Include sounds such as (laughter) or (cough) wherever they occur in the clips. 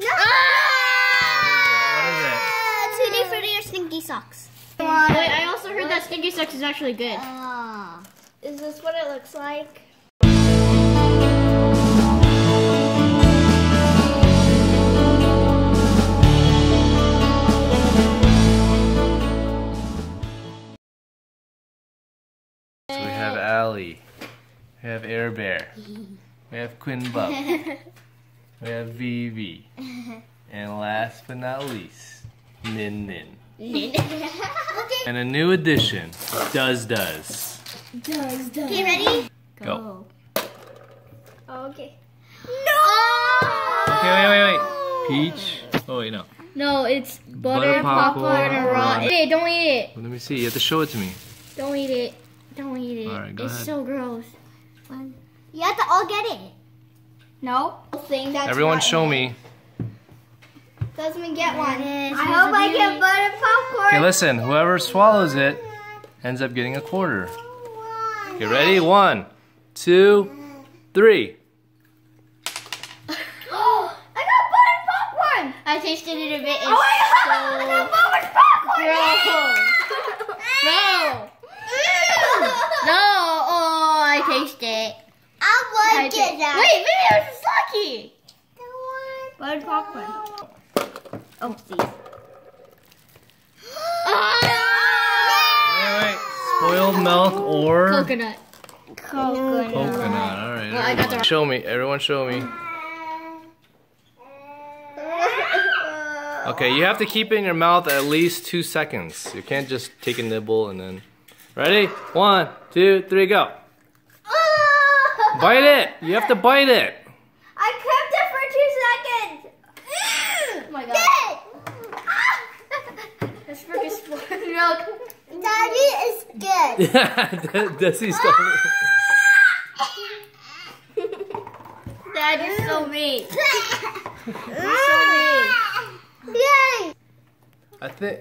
No. What is it? Tutti Frutti or Stinky Socks? Wait, I also heard that Stinky Socks is actually good. Ah. Is this what it looks like? So we have Ali. We have Air Bear. (laughs) We have Quinn Buff. (laughs) we have Vivi. And last but not least, Nin Nin. (laughs) And a new addition, Does Does. Does Does. Okay, ready? Go. Oh, okay. No! Oh! Okay, wait, wait, wait. Peach. Oh, wait, no. No, it's butter, Butter popcorn, popcorn, and raw. raw. Hey, don't eat it. Well, let me see. You have to show it to me. Don't eat it. Don't eat it. All right, go it's ahead. so gross. You have to all get it. No? Thing that's Everyone show in me. it. Doesn't get one. Yes, I hope I get butter popcorn. Okay, listen. Whoever swallows it ends up getting a quarter. Okay, ready? One, two, three. Oh, (gasps) I got butter popcorn. I tasted it a bit. Oh, it's Oh my god, I got butter popcorn. (laughs) No. No. Oh, I taste it. I I would ta- get. Wait, maybe it was lucky. Butter popcorn. Oh, see. Wait, wait. Spoiled milk or Coconut. Coconut. coconut. All right. Well, I got everyone. the- Show me. Everyone, show me. Okay, you have to keep it in your mouth at least two seconds. You can't just take a nibble and then. Ready? One, two, three, go. Bite it. You have to bite it. I kept it for two seconds. Oh my god. That's freaking spoiled milk. Daddy is good. Yeah, Desi's still. That is so mean. Yay! I think.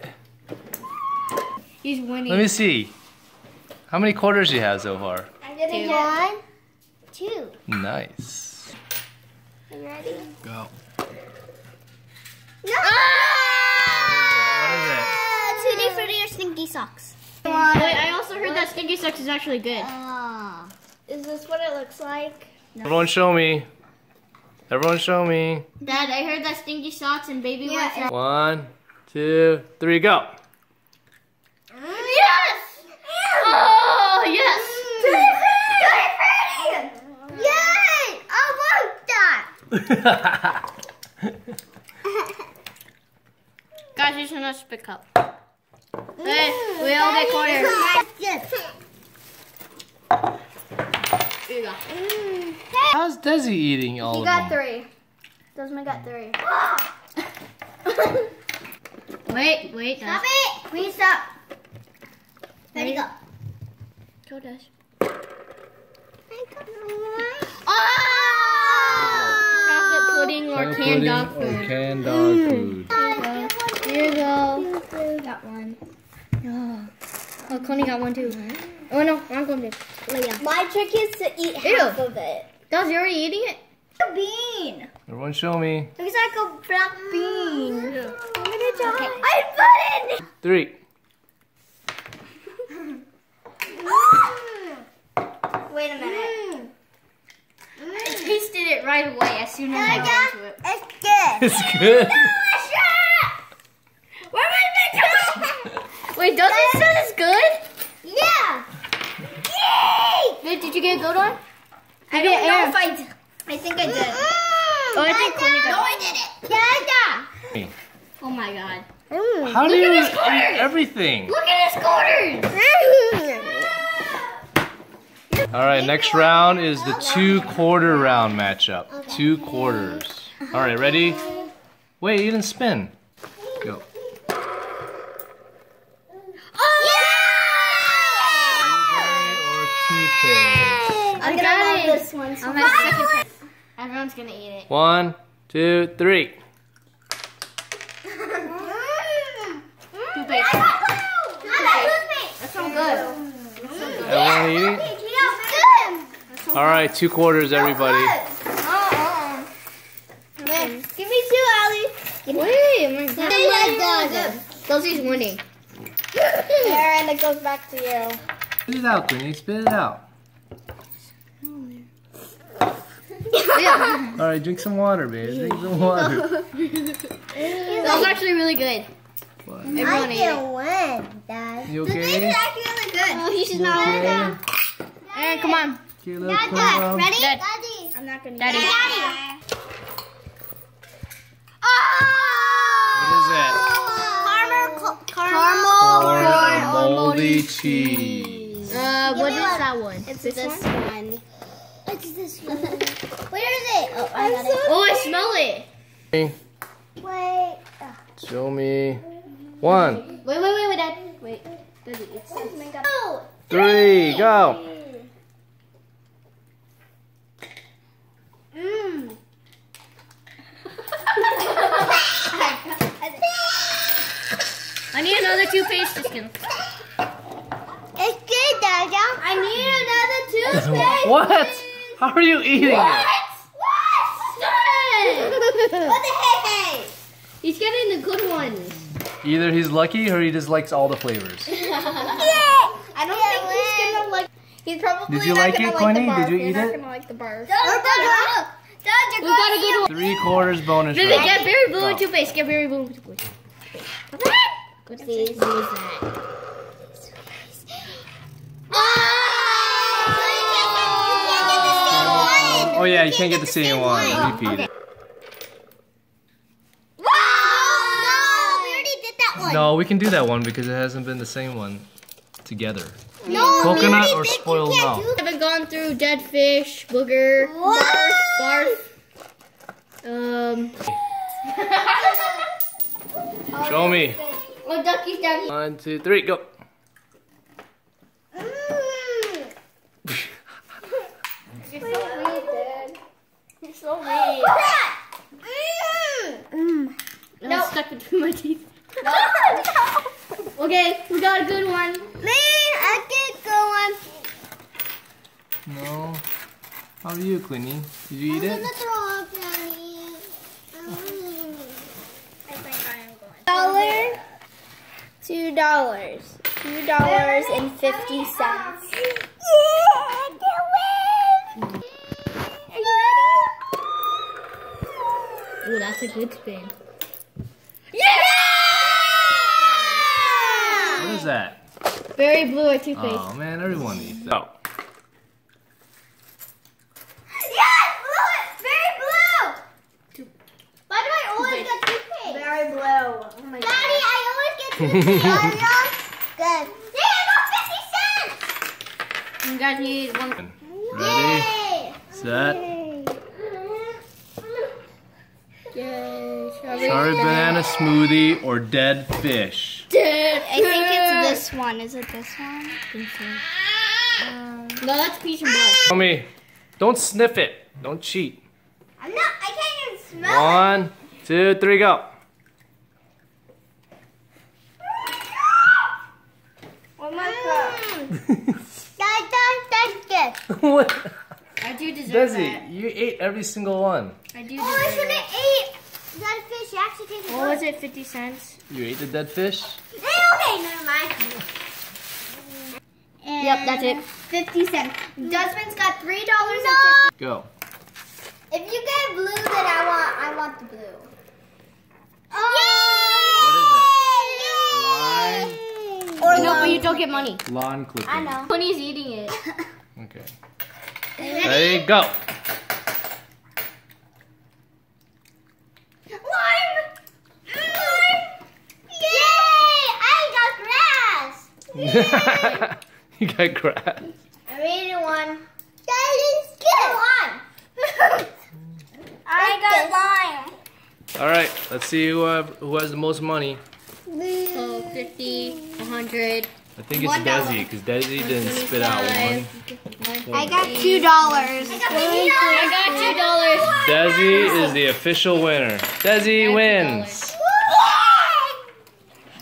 He's winning. Let me see. How many quarters you have so far? I'm gonna Two. get one, two. Nice. You ready? Go. No! What is it? Tutti Frutti or Stinky Socks? Wait, I also heard that Stinky Socks is actually good. Ah. Is this what it looks like? Everyone, show me. Everyone, show me. Dad, I heard that Stinky Socks and Baby Yeah, Wipes are... One, two, three, go. Yes! Oh, yes! Pretty, pretty! Yay! I want that! (laughs) Guys, you should not spit cup. Hey, we all get quarters. Here you go. How's Desi eating all You of got three. Desmond got three. (laughs) Wait, wait, Stop Dad. it! Please stop. Ready, go. Go, Dad. Oh! Oh! Chocolate pudding or Chocolate canned dog pudding or canned dog mm. food. Here you go. Got one. Oh, oh Coney got one too. Oh no, I'm going to. My trick is to eat Ew. half of it. Dad, you already eating it? A bean. Everyone, show me. Looks like a black bean. I'm gonna die. I put it. Three. (laughs) Wait a minute. Mm. Mm. I tasted it right away as soon as I got into it. (laughs) It's good. It's good. Where my Wait, does it say it's good? Yeah. Yay! Wait, did you get a good one? I don't know air. if I did. I think I did. Mm-hmm. Oh, I think Coney got No, I did it. Yeah, Oh my god. yeah. How do you eat everything? Look at his quarters! Mm. All right, next round is the two quarter round matchup. Two quarters. All right, ready? Wait, you didn't spin. Go. Or toothpaste. I'm gonna it. love this one. I'm at second try. Everyone's gonna eat it. One, two, three. Toothpaste. That's so good. Everyone eating? All right, two quarters, everybody. Uh-uh. Give me two, Ali. Wait, oh my god. My God. Kelsey's winning. Erin, it goes back to you. Spit it out, Quinny. Spit it out. Yeah. (laughs) All right, drink some water, babe. Drink some water. (laughs) That was actually really good. What? Everyone ate it. win, Dad. You This okay? is actually really good. Oh, he's You okay? Erin, come on. Okay, little Dad, Quinny. ready? Dad. Daddy. I'm not gonna. Daddy. Daddy. What is Caramel. Corn moldy cheese. Uh, what is one. that one? It's this, one. It's this one. (laughs) Where is it? Oh, I got it. Oh, I smell it. Wait. Show me. One, Wait, wait, wait, wait, Dad. Wait. Daddy, it's Oh. oh three, go. Mmm. (laughs) I need another toothpaste skin. It's good, Dada. I need another toothpaste. What? How are you eating it? What? What the hey? He's getting the good ones. Either he's lucky or he just likes all the flavors. (laughs) Yeah. I don't think he's gonna like. He's probably Did you not like gonna it, like Quinny? the barf. Did you You're eat not it? gonna like the barf. We got a good one. Three quarters bonus Vivi, round. get Berry Blue Go. and toothpaste. Get Berry Blue and toothpaste. What's these? What is that? Oh yeah, you can't get the same one. Repeat it. No, we already did that one. No, we can do that one because it hasn't been the same one together. No, Coconut or spoiled can't milk? I haven't gone through dead fish, booger, What? barf. Um, Show me. (laughs) oh, ducky's down here. One, two, three, go. Mm. You're so weird, Dad. You're so weird. Mm. No, it's stuck between my teeth. Okay, we got a good one. Man, I can't go on. No. How are you, Quinny? Did you eat I'm it? gonna throw up, Daddy. I think I am going. Dollar. Two dollars. Two dollars and fifty cents. Yeah, I can win. Are you ready? Ooh, that's a good spin. Yeah! What is that? Berry blue or toothpaste. Oh man, everyone eats that. Oh. Yes, blue, very blue. Why do I always get toothpaste? Very blue. Oh my Daddy, I always get toothpaste. Good. Hey, I got fifty cents. You guys need one. Ready, Yay. set. Yay, Strawberry banana smoothie or dead fish. Dead I think it's this one. Is it this one? Um, no, that's peach and blood. Show me. Don't sniff it. Don't cheat. I'm not. I can't even smell it. One, two, three, go. What am I That, that, that's good. What? I do deserve Desi, that. you ate every single one. I do Oh, I should have ate that fish. You actually tasted What was it, 50 cents? You ate the dead fish? good. Okay, never mind. Yep, that's it. 50 cents. Desmond's got $3 and Go. If you get blue, then I want I want the blue. Oh! What is Or No, but lawn. you don't get money. Lawn clipping. I know. Tony's eating it. (laughs) Okay. Ready, go. Lime! Lime! Yay! I got grass! (laughs) you got grass. I made one. That is good. Lime. I got lime. All right, let's see who, uh, who has the most money. So 50, 100, I think it's One dollar. Desi because Desi didn't spit out one. I got two dollars. I got $2. Desi is the official winner. Desi wins.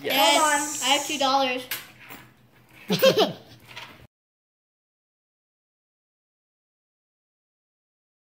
Yes. I have $2. (laughs)